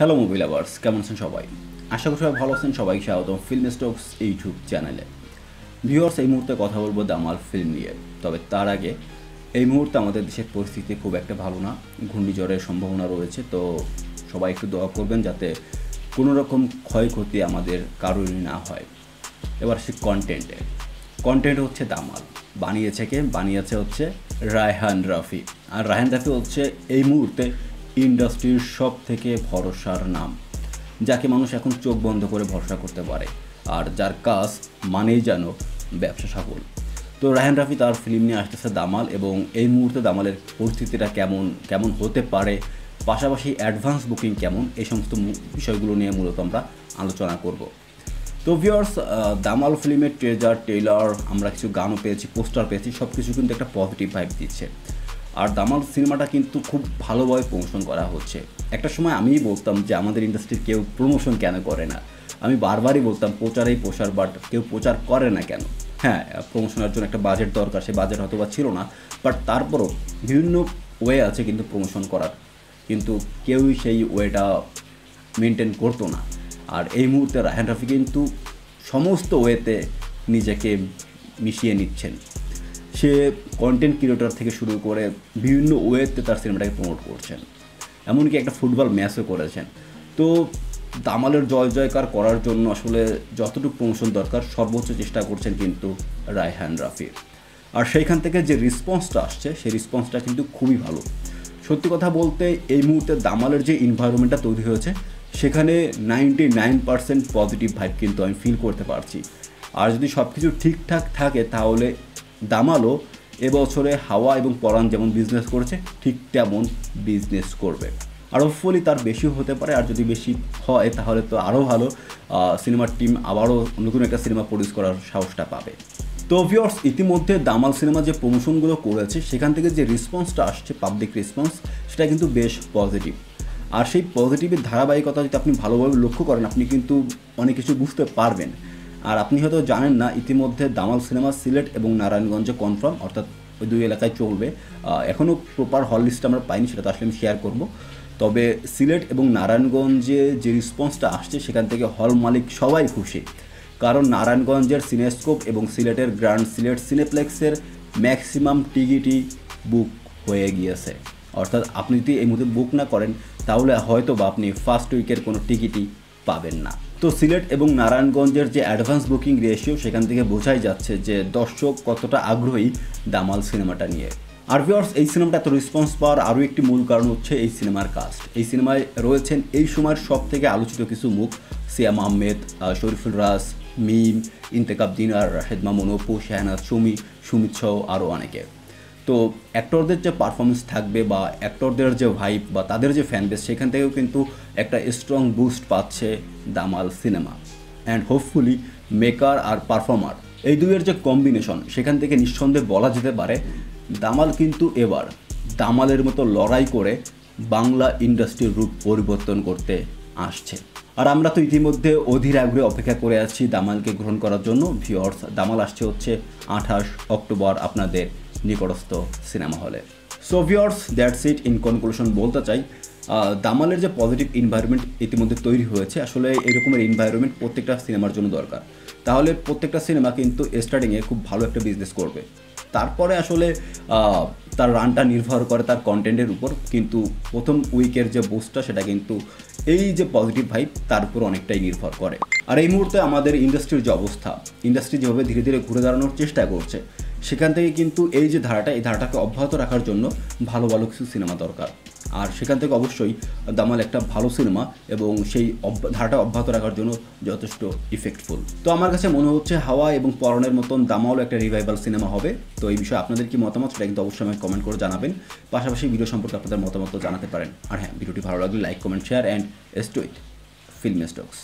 Hello movie lovers কেমন আছেন সবাই? আশা করি সবাই ভালো আছেন। সবাই স্বাগতম ফিল্ম স্টকস ইউটিউব চ্যানেলে ভিউয়ার্স এই মুহূর্তে কথা বলব দামাল ফিল্ম নিয়ে। তবে তার আগে, এই মুহূর্তে আমাদের দেশের পরিস্থিতি খুব একটা ভালো না। ঘূর্ণিঝড়ের সম্ভাবনা রয়েছে, তো সবাই একটু দোয়া করবেন যাতে কোনো রকম ক্ষয়ক্ষতি আমাদের কারোরই না হয়। এবার সে কন্টেন্টে কন্টেন্ট হচ্ছে দামাল। বানিয়েছে কে? বানিয়েছে হচ্ছে রায়হান রাফি আর রায়হান রাফি হচ্ছে এই মুহূর্তে ইন্ডাস্ট্রির সব থেকে ভরসার নাম, যাকে মানুষ এখন চোখ বন্ধ করে ভরসা করতে পারে, আর যার কাজ মানেই যেন ব্যবসা সফল তো রায়হান রাফি তার ফিল্ম নিয়ে আসতেছে দামাল, এবং এই মুহূর্তে দামালের পরিস্থিতিটা কেমন কেমন হতে পারে, পাশাপাশি অ্যাডভান্স বুকিং কেমন, এই সমস্ত বিষয়গুলো নিয়ে মূলত আমরা আলোচনা করব। তো ভিওর্স দামাল ফিল্মের ট্রেজার টেইলার আমরা কিছু গানও পেয়েছি পোস্টার পেয়েছি সব কিছু কিন্তু একটা পজিটিভ ভাইব দিচ্ছে। আর দামাল সিনেমাটা কিন্তু খুব ভালোভাবে প্রমোশন করা হচ্ছে। একটা সময় আমিই বলতাম যে আমাদের ইন্ডাস্ট্রির কেউ প্রমোশন কেন করে না? আমি বারবারই বলতাম, প্রচারেই প্রসার বাট কেউ প্রচার করে না কেন? হ্যাঁ প্রমোশনের জন্য একটা বাজেট দরকার, সেই বাজেট হয়তো বা ছিল না বাট তারপরও বিভিন্ন ওয়ে আছে কিন্তু প্রমোশন করার। কিন্তু কেউই সেই ওয়েটা মেনটেন করতো না। আর এই মুহূর্তে রায়হান রাফি কিন্তু সমস্ত ওয়েতে নিজেকে মিশিয়ে নিচ্ছেন। সে কন্টেন্ট ক্রিয়েটর থেকে শুরু করে বিভিন্ন ওয়েতে তার সিনেমাটাকে প্রমোট করছেন। এমনকি একটা ফুটবল ম্যাচও করেছেন। তো দামালের জয় জয়কার করার জন্য আসলে যতটুকু প্রমোশন দরকার, সর্বোচ্চ চেষ্টা করছেন কিন্তু রায়হান রাফির আর সেইখান থেকে যে রেসপন্সটা আসছে, সেই রেসপন্সটা কিন্তু খুবই ভালো। সত্যি কথা বলতে, এই মুহূর্তে দামালের যে এনভায়রনমেন্টটা তৈরি হয়েছে, সেখানে ninety nine percent positive vibe কিন্তু আমি ফিল করতে পারছি। আর যদি সব কিছু ঠিকঠাক থাকে, তাহলে দামালও এবছরে হাওয়া এবং পরাণ যেমন বিজনেস করেছে, ঠিক তেমন বিজনেস করবে। আর হোপফুলি তার বেশি হতে পারে, আর যদি বেশি হয়, তাহলে তো আরও ভালো সিনেমার টিম আবারও নতুন একটা সিনেমা প্রডিউস করার সাহসটা পাবে। তো ভিওর্স ইতিমধ্যে দামাল সিনেমা যে প্রমোশনগুলো করেছে, সেখান থেকে যে রেসপন্সটা আসছে পাবলিক রেসপন্স সেটা কিন্তু বেশ পজিটিভ আর সেই পজিটিভের ধারাবাহিকতা যদি আপনি ভালোভাবে লক্ষ্য করেন, আপনি কিন্তু অনেক কিছু বুঝতে পারবেন। আর আপনি হয়তো জানেন না, ইতিমধ্যে দামাল সিনেমা সিলেট এবং নারায়ণগঞ্জে কনফার্ম অর্থাৎ ওই দুই এলাকায় চলবে। এখনও প্রপার হল লিস্ট আমরা পাইনি, সেটা তো আসলে আমি শেয়ার করব। তবে সিলেট এবং নারায়ণগঞ্জে যে রেসপন্সটা আসছে, সেখান থেকে হল মালিক সবাই খুশি। কারণ নারায়ণগঞ্জের সিনেস্কোপ এবং সিলেটের গ্র্যান্ড সিলেট সিনেপ্লেক্সের ম্যাক্সিমাম টিকিটই বুক হয়ে গিয়েছে। অর্থাৎ আপনি যদি এই মুহূর্তে বুক না করেন, তাহলে হয়তো বা আপনি ফার্স্ট উইকের কোনো টিকিটই পাবেন না। তো সিলেট এবং নারায়ণগঞ্জের যে অ্যাডভান্স বুকিং রেশিও সেখান থেকে বোঝাই যাচ্ছে যে দর্শক কতটা আগ্রহী দামাল সিনেমাটা নিয়ে। আর ভিওর্স এই সিনেমাটা এত রেসপন্স পাওয়ার আরও একটি মূল কারণ হচ্ছে এই সিনেমার কাস্ট এই সিনেমায় রয়েছেন এই সময়ের সব থেকে আলোচিত কিছু মুখ সিয়াম আহমেদ আহ, শরীফুল রাজ মিম ইন্তেকাব দিনার রাশেদ মামুন অপু শাহনাজ সুমি সুমিত সহ আরও অনেকে। তো অ্যাক্টরদের যে পারফরমেন্স থাকবে বা অ্যাক্টরদের যে ভাইব বা তাদের যে ফ্যান বেস সেখান থেকেও কিন্তু একটা স্ট্রং বুস্ট পাচ্ছে Damal cinema and hopefully maker R performer এই দুইয়ের যে কম্বিনেশন সেখান থেকে নিঃসন্দেহে বলা যেতে পারে দামাল কিন্তু এবার দামালের মতো লড়াই করে বাংলা ইন্ডাস্ট্রির রূপ পরিবর্তন করতে আসছে। আর আমরা তো ইতিমধ্যে অধীর আগ্রহে অপেক্ষা করে আছি দামালকে গ্রহণ করার জন্য। ভিওর্স দামাল আসছে হচ্ছে আঠাশ অক্টোবর আপনাদের নিকটস্থ সিনেমা হলে। So viewers that's it in conclusion বলতে চাই দামালের যে পজিটিভ এনভায়রনমেন্ট ইতিমধ্যে তৈরি হয়েছে, আসলে এরকমের এনভায়রনমেন্ট প্রত্যেকটা সিনেমার জন্য দরকার। তাহলে প্রত্যেকটা সিনেমা কিন্তু স্টার্টিংয়ে খুব ভালো একটা বিজনেস করবে। তারপরে আসলে তার রানটা নির্ভর করে তার কন্টেন্টের উপর, কিন্তু প্রথম উইকের যে বুস্টটা সেটা কিন্তু এই যে পজিটিভ ভাইব তার উপর অনেকটাই নির্ভর করে। আর এই মুহূর্তে আমাদের ইন্ডাস্ট্রির যে অবস্থা ইন্ডাস্ট্রি যেভাবে ধীরে ধীরে ঘুরে দাঁড়ানোর চেষ্টা করছে সেখান থেকে কিন্তু এই যে ধারাটা, এই ধারাটাকে অব্যাহত রাখার জন্য ভালো ভালো কিছু সিনেমা দরকার। আর সেখান থেকে অবশ্যই দামাল একটা ভালো সিনেমা এবং সেই ধারাটা অব্যাহত রাখার জন্য যথেষ্ট ইফেক্টফুল তো আমার কাছে মনে হচ্ছে হাওয়া এবং পরনের মতন দামালও একটা রিভাইভাল সিনেমা হবে। তো এই বিষয়ে আপনাদের কি মতামত সেটা কিন্তু অবশ্যই আমাকে কমেন্ট করে জানাবেন। পাশাপাশি ভিডিও সম্পর্কে আপনাদের মতামত জানাতে পারেন। আর হ্যাঁ ভিডিওটি ভালো লাগলে লাইক কমেন্ট শেয়ার অ্যান্ড এস স্টুইট ফিল্ম স্টকস